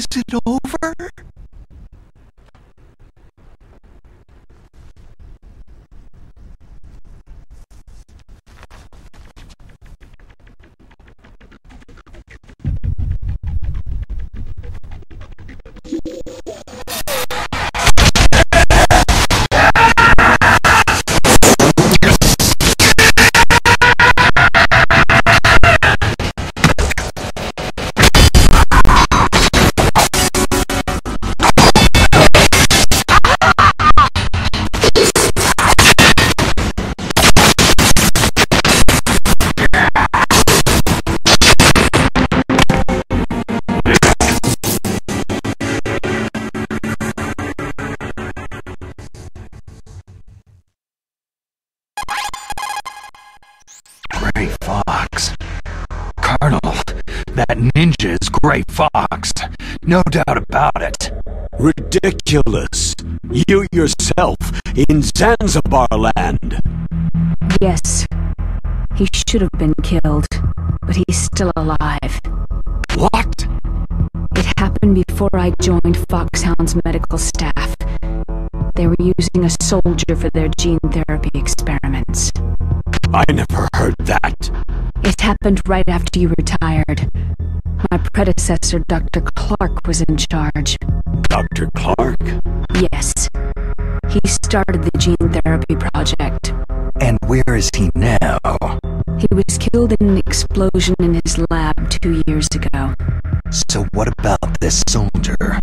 Is it ninja is Gray Fox. No doubt about it. Ridiculous. You yourself in Zanzibar land. Yes. He should have been killed, but he's still alive. What? It happened before I joined Foxhound's medical staff. They were using a soldier for their gene therapy experiments. I never heard that. It happened right after you retired. My predecessor, Dr. Clark, was in charge. Dr. Clark? Yes. He started the gene therapy project. And where is he now? He was killed in an explosion in his lab two years ago. So what about this soldier?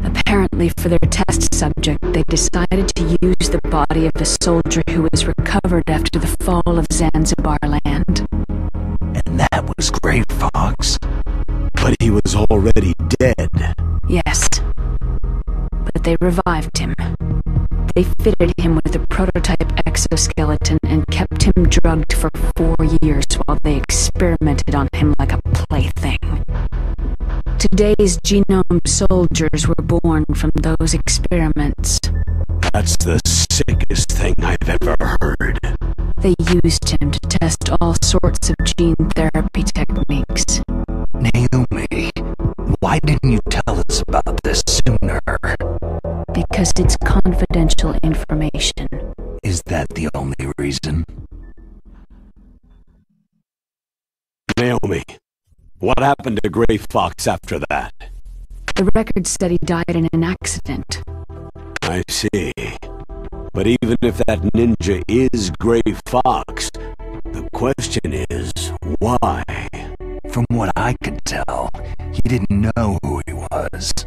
Apparently, for their test subject, they decided to use the body of a soldier who was recovered after the fall of Zanzibar land. And that was Gray Fox? But he was already dead. They fitted him with a prototype exoskeleton and kept him drugged for four years while they experimented on him like a plaything. Today's genome soldiers were born from those experiments. That's the sickest thing I've ever heard. They used him to test all sorts of gene therapy techniques. Naomi, why didn't you tell us about this sooner? Because it's confidential information. Is that the only reason? Naomi, what happened to Gray Fox after that? The record said he died in an accident. I see. But even if that ninja is Gray Fox, the question is, why? From what I could tell, he didn't know who he was.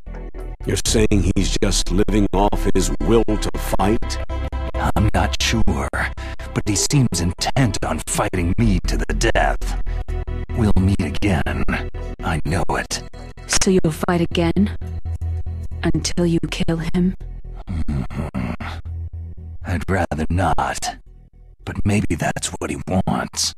You're saying he's just living off his will to fight? I'm not sure, but he seems intent on fighting me to the death. We'll meet again. I know it. So you'll fight again? Until you kill him? Mm-hmm. I'd rather not. But maybe that's what he wants.